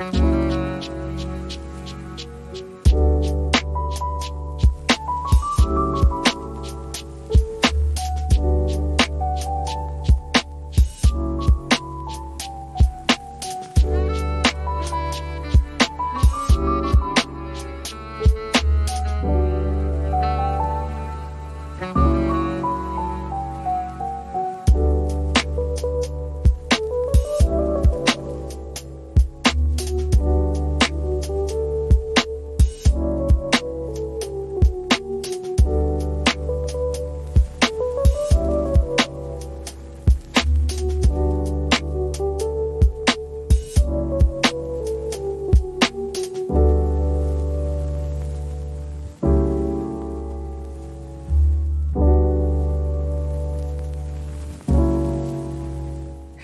Bye.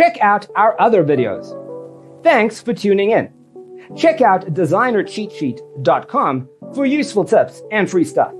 check out our other videos. Thanks for tuning in. Check out designercheatsheet.com for useful tips and free stuff.